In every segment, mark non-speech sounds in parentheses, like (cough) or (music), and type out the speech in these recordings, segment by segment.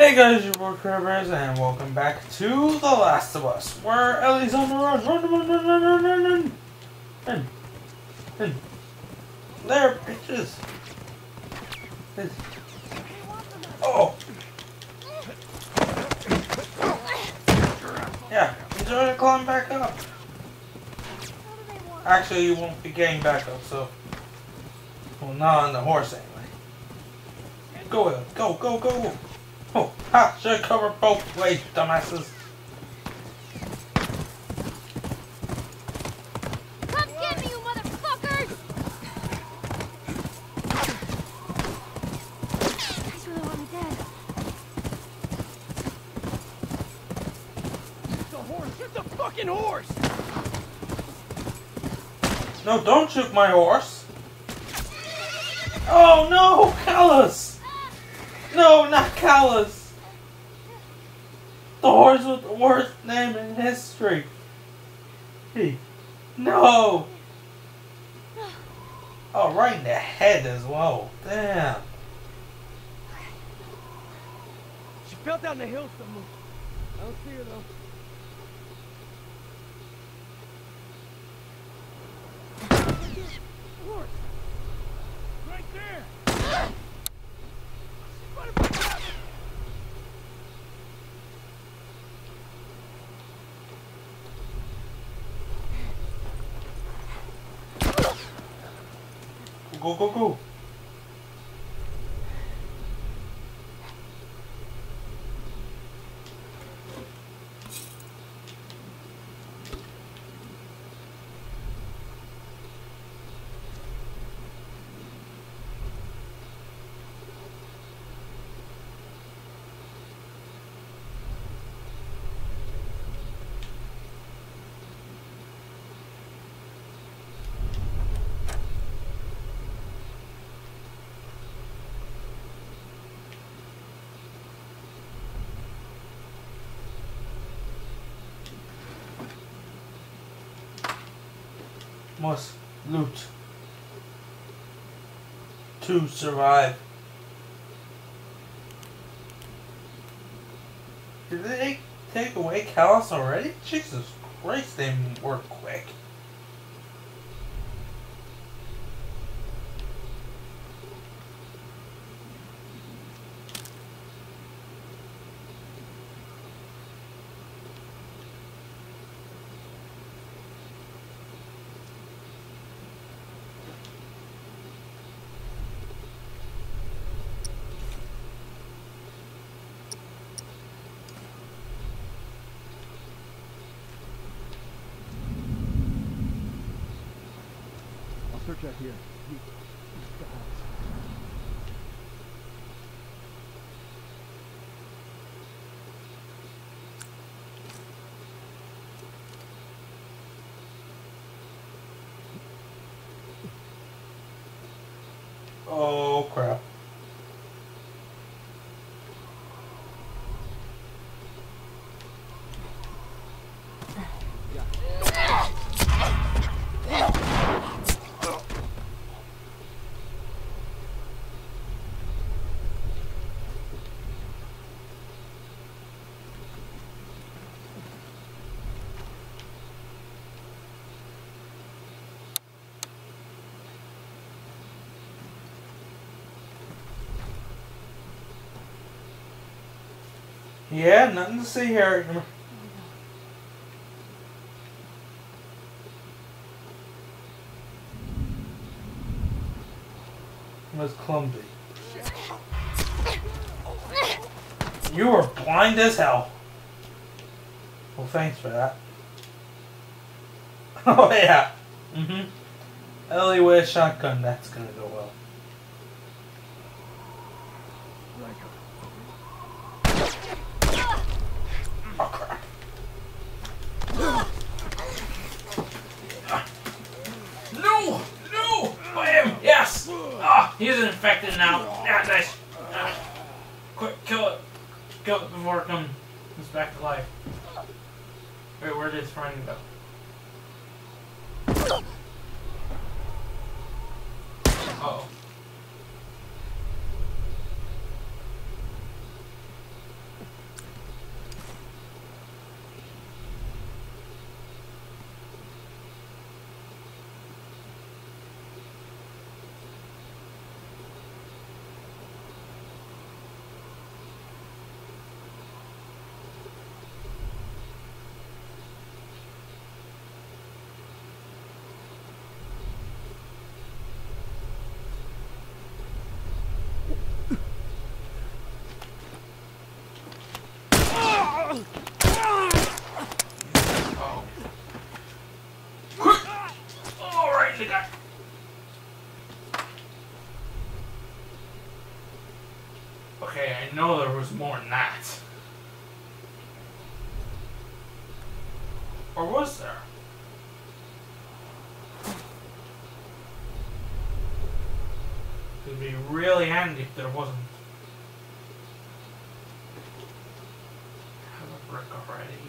Hey guys, your boy Cribbers, and welcome back to The Last of Us, where Ellie's on the run. Run, run, run, run, run, run, run. Run. Run. There, bitches. Oh. Yeah, enjoy the climb back up. Actually, you won't be getting back up, so. Well, not on the horse anyway. Go. Go, go, go. Oh, ha! Should cover both ways, dumbasses. Come get me, you motherfuckers! Guys really want me dead. The horse! Shoot the fucking horse! No, don't shoot my horse. Oh no, Callus! Callus. The horse with the worst name in history. He. No. Oh, right in the head as well. Damn. She fell down the hill somewhere. I don't see her though. Right there! Go, go, go. Must loot to survive. Did they take away Callus already? Jesus Christ, they were quick. I'll search out here. You- you guys. Oh crap. Yeah, nothing to see here. Was clumsy. You were blind as hell. Well, thanks for that. (laughs) Oh yeah. Mm-hmm. Ellie with a shotgun. That's gonna go well. Oh crap. No! No! Bam! Yes! Ah, he's infected now. Yeah, nice. Ah, quick, kill it. Kill it before it comes back to life. Wait, where did his friend go? Oh. Okay, I know there was more than that. Or was there? It would be really handy if there wasn't. Have a brick already.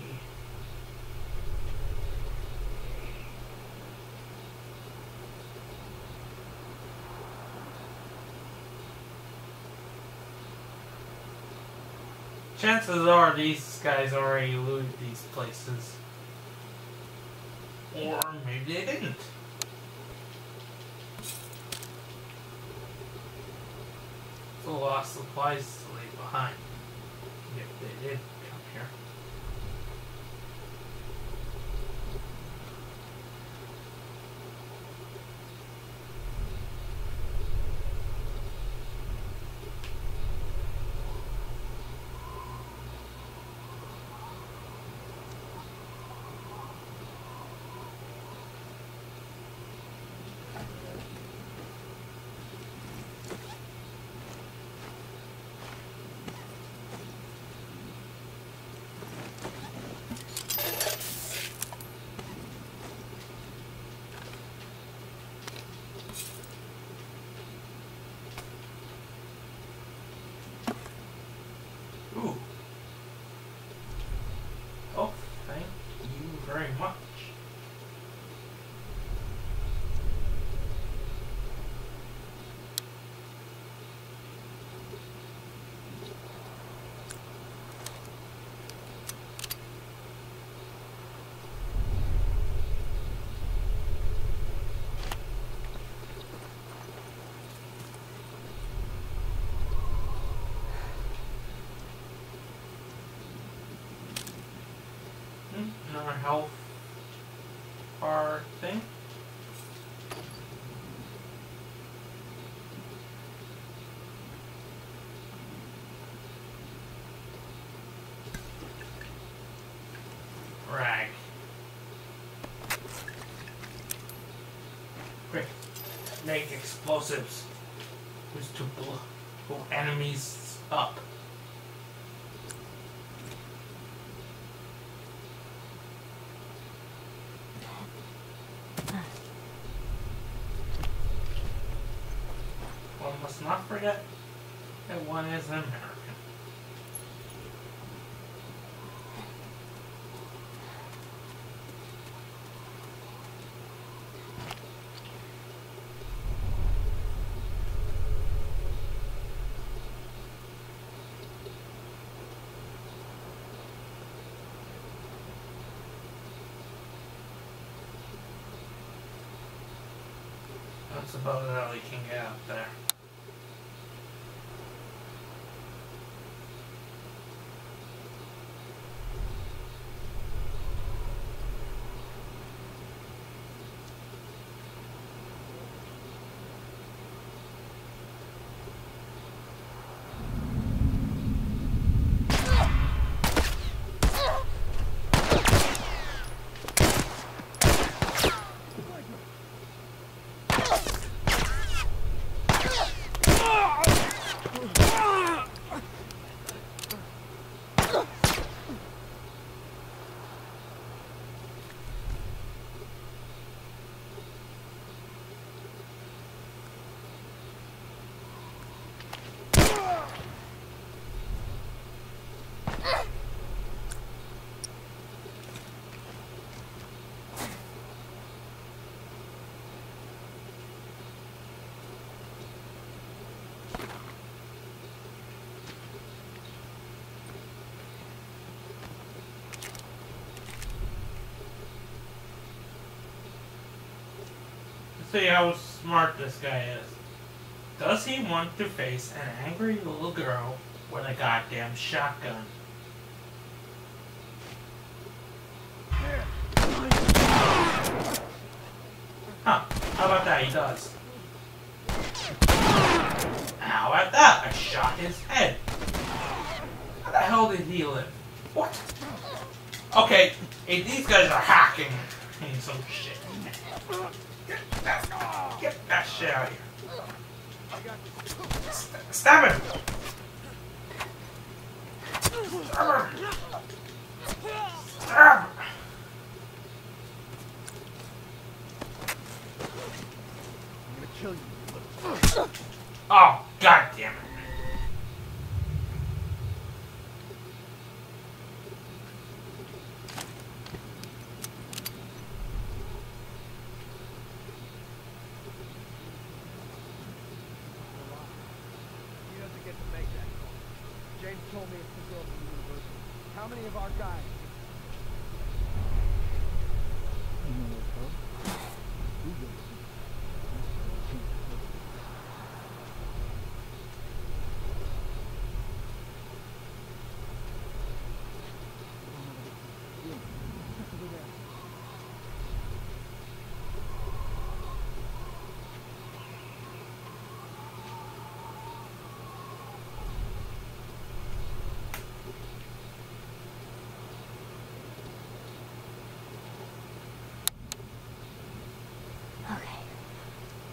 Chances are these guys already looted these places. Or maybe they didn't. Lot of supplies to leave behind. If they did come here. Ooh. Oh, thank you very much. Hmm, Another health bar thing. Rag. Quick, make explosives. Just to blow enemies up. One forget that one is an American. That's about all we can get up there. See how smart this guy is. Does he want to face an angry little girl with a goddamn shotgun? Huh, how about that? He does. How about that? I shot his head. How the hell did he live? What? Okay, hey, these guys are hacking (laughs) some shit. Get that, get that shit out of here. St- stab him! Stab her! Stab! Him! I'm gonna kill you. Oh, god damn it. He doesn't get to make that call. James told me it's the girl from the university. How many of our guys? Okay.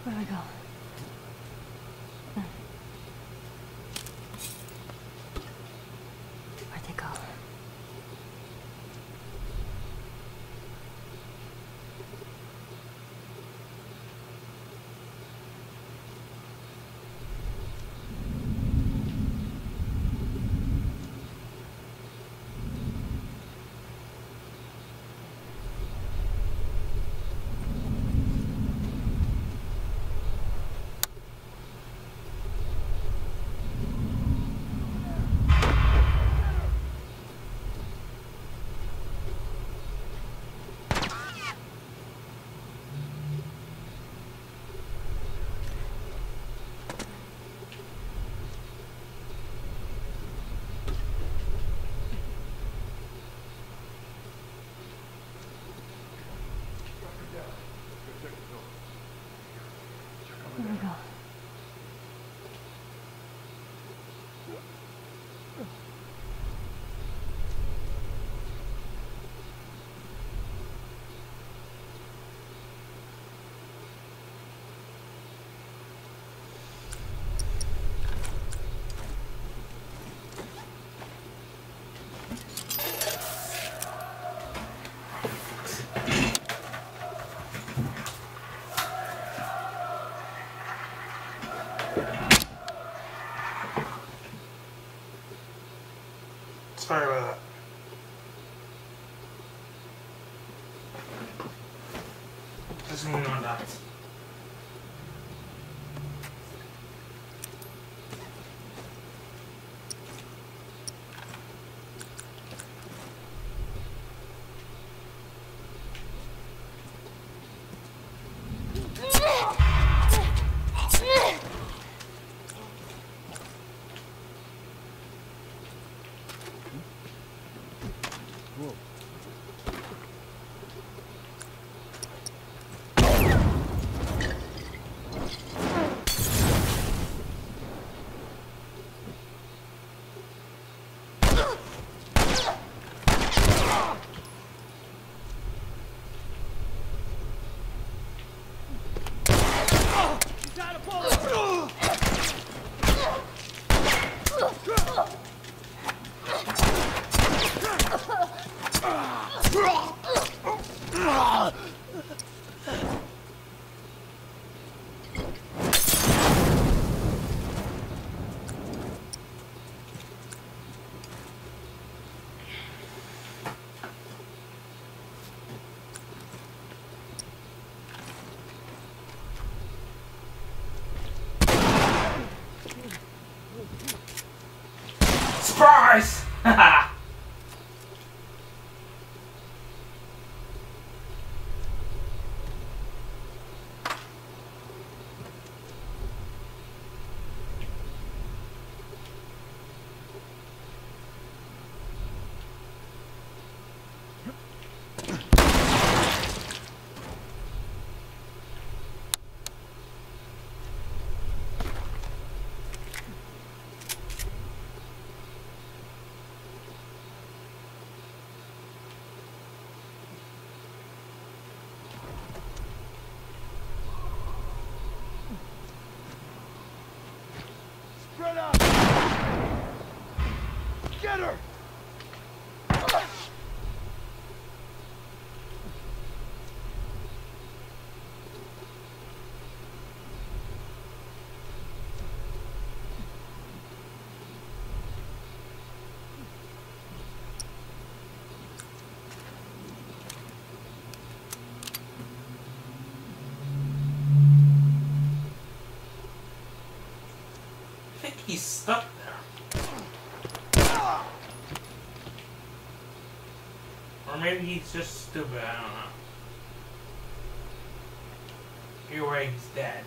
Where do I go? Get her! He's stuck maybe he's just stupid, I don't know. Either way, he's dead.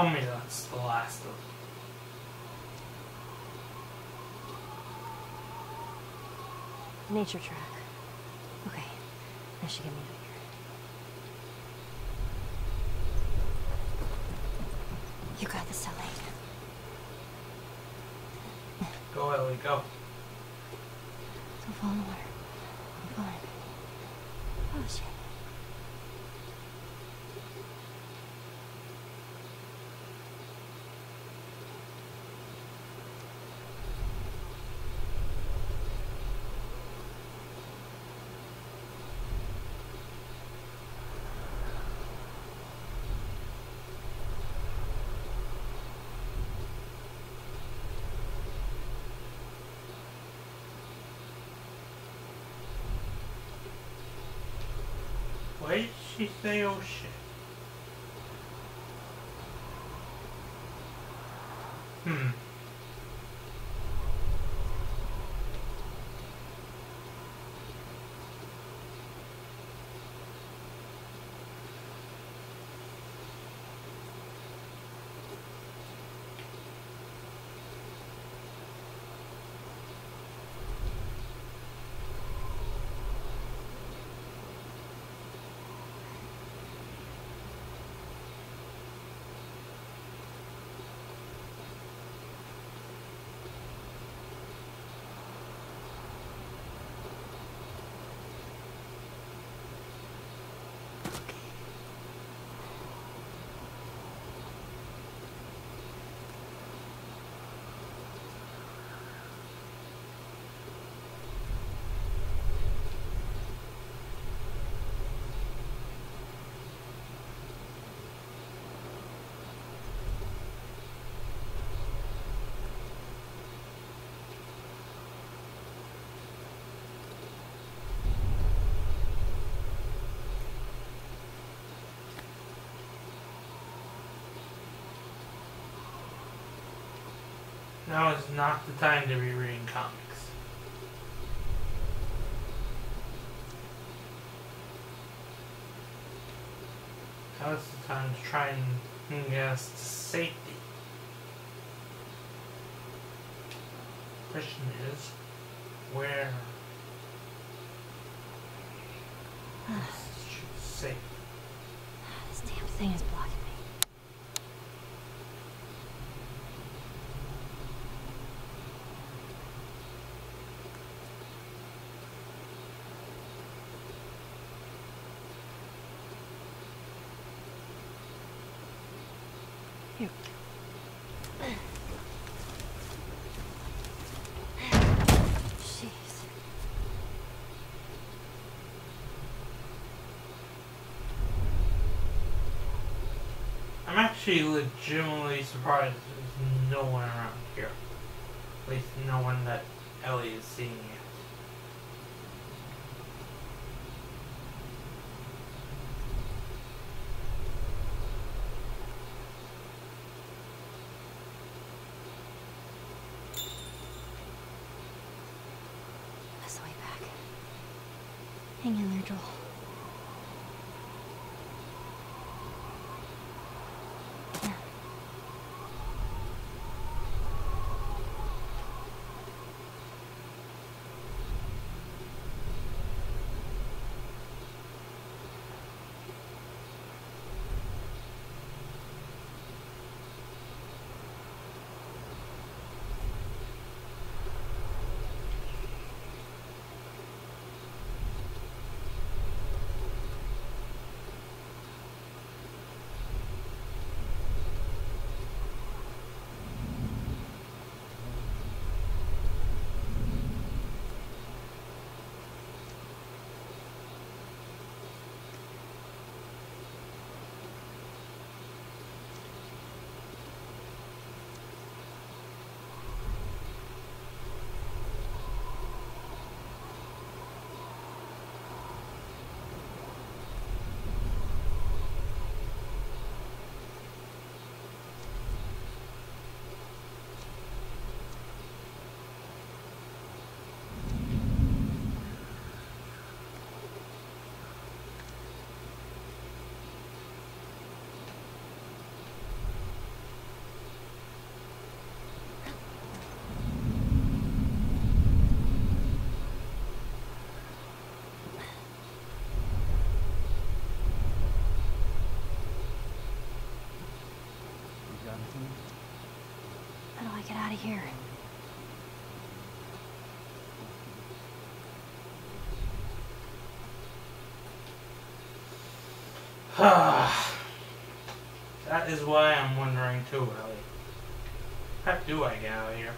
Tell me that's the last of them. Nature track. Okay, that should get me out of here. You got this, Ellie. Go, Ellie, go. Don't fall in the water. I'm fine. Oh, shit. Why did she say oh shit? Hmm. Now is not the time to be reading comics. Now is the time to try and guess safety. Question is, where is safe? This damn thing is blocking me. I'm actually legitimately surprised there's no one around here. At least no one that Ellie is seeing out of here. (sighs) that is why I'm wondering too, Ellie. How do I get out of here?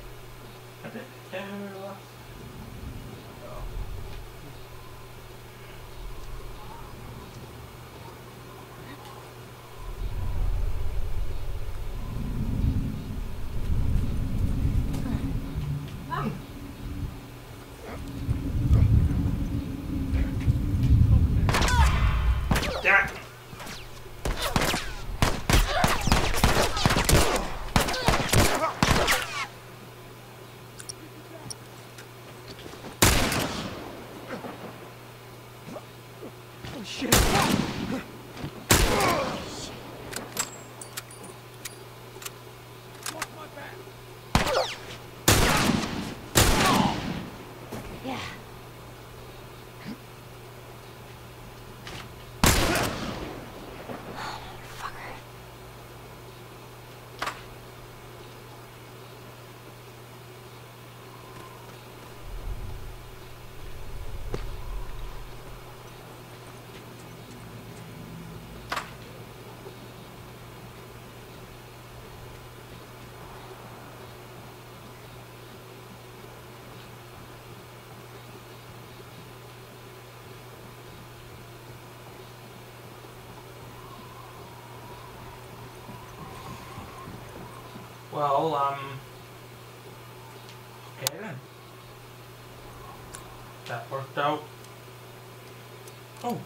Well, um. Okay then. That worked out. Oh.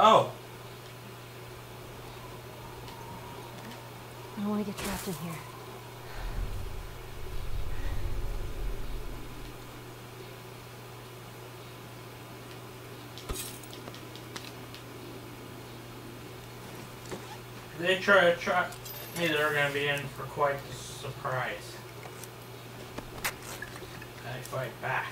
Oh. I don't want to get trapped in here. They try to trap me, they're gonna be in for quite a surprise. I fight back.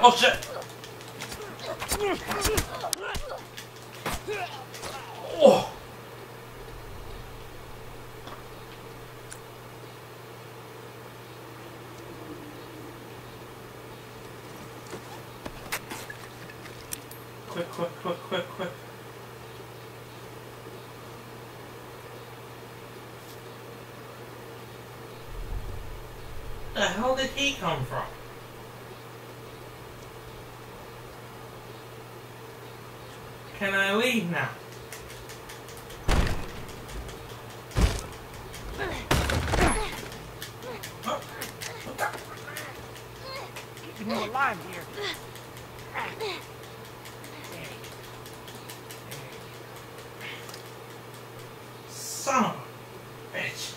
Oh shit! Oh! Quick, quick, quick, quick, quick. The hell did he come from? Can I leave now? Oh, what the- Keeping you alive here. Son of a bitch.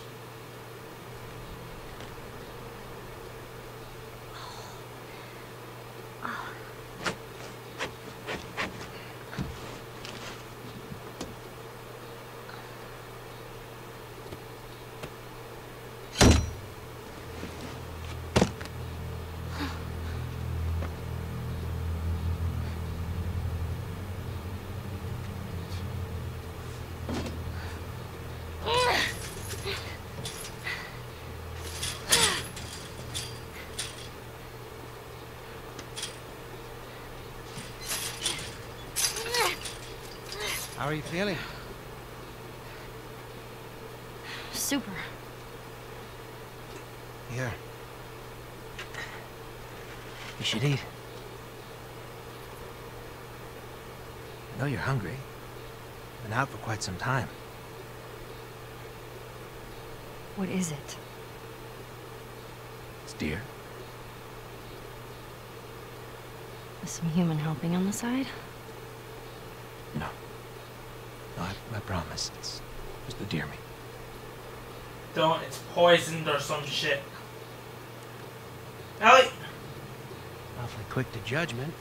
How are you feeling? Super. Here. You should eat. I know you're hungry. Been out for quite some time. What is it? It's deer. With some human helping on the side? No. No, I, I promise. It's just the deer meat. Don't, it's poisoned or some shit. Ellie! Awfully quick to judgment.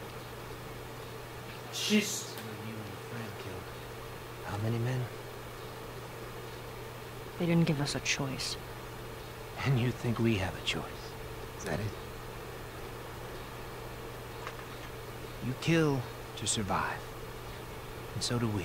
She's. You and your friend killed how many men? They didn't give us a choice. And you think we have a choice? Is that it? You kill to survive. And so do we.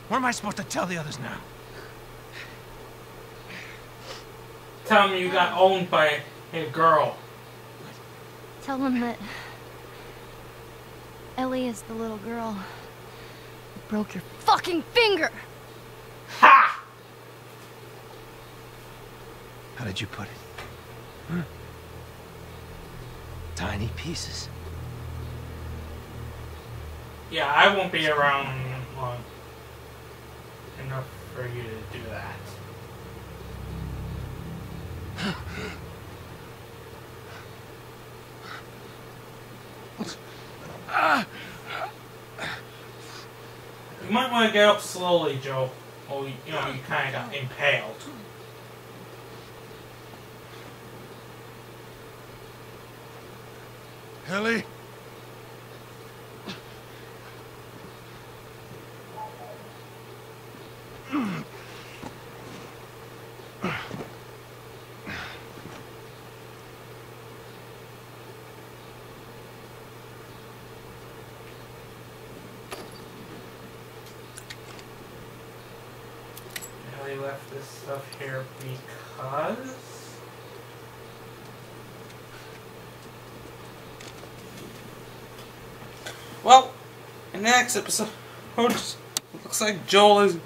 What am I supposed to tell the others now? Tell them you got owned by a girl. tell them that Ellie is the little girl who broke your fucking finger. Ha! How did you put it? Huh? Tiny pieces. Yeah, I won't be around long enough for you to do that. You might want to get up slowly, Joe. Or, you you know, you kind of got impaled. Ellie? Left this stuff here because. Well, in the next episode, (laughs) looks like Joel is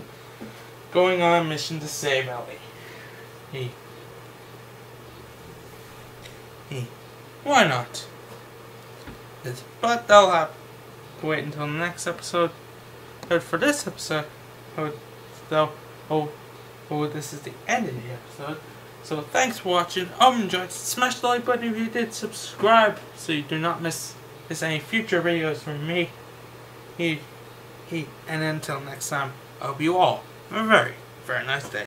going on a mission to save Ellie. He. He. Why not? It's- But they'll have to wait until the next episode. But for this episode, though, oh, oh, this is the end of the episode. So thanks for watching. Hope you enjoyed. Smash the like button if you did. Subscribe so you do not miss miss any future videos from me. He, he, and until next time, I hope you all have a very, very nice day.